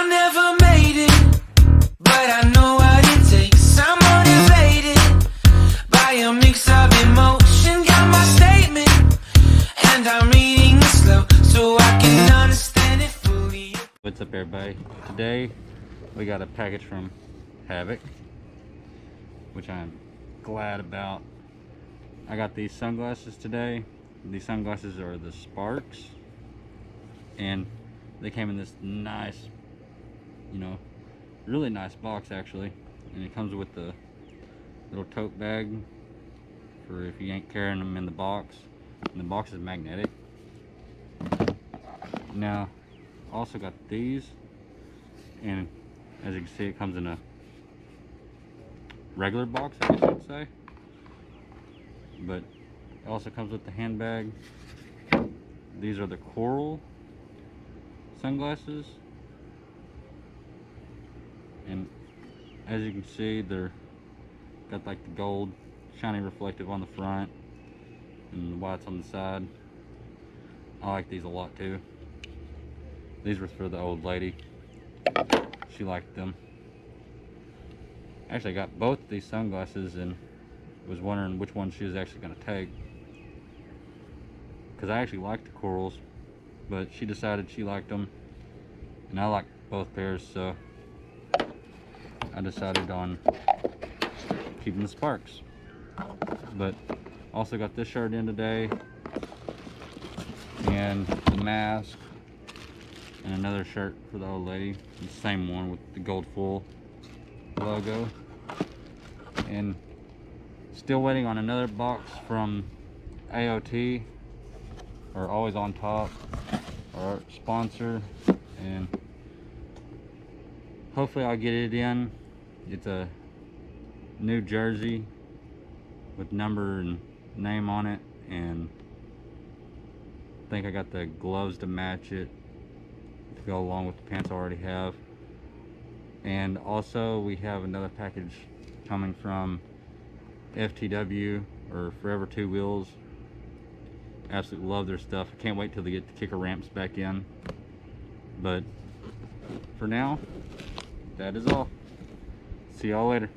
I never made it, but I know by a mix of emotion. And I'm reading slow so I can understand it fully. What's up everybody? Today we got a package from Havoc which I'm glad about. I got these sunglasses today. These sunglasses are the Sparks and they came in this nice you know really nice box actually. And it comes with the little tote bag for if you ain't carrying them in the box. And the box is magnetic. Now also got these. And as you can see it comes in a regular box I guess I'd say. But it also comes with the handbag. These are the coral sunglasses and as you can see they're got like the gold shiny reflective on the front and the whites on the side. I like these a lot too. These were for the old lady. She liked them. Actually I got both these sunglasses and was wondering which one she was actually going to take. Because I actually liked the corals but she decided she liked them and I like both pairs so I decided on keeping the sparks. But also got this shirt in today and the mask and another shirt for the old lady. The same one with the gold foil logo. And still waiting on another box from AOT or always on top our sponsor. And hopefully I'll get it in it's a new jersey with number and name on it and I think I got the gloves to match it to go along with the pants I already have. And also we have another package coming from FTW or Forever Two Wheels. Absolutely love their stuff. I can't wait till they get the kicker ramps back in. But for now that is all see y'all later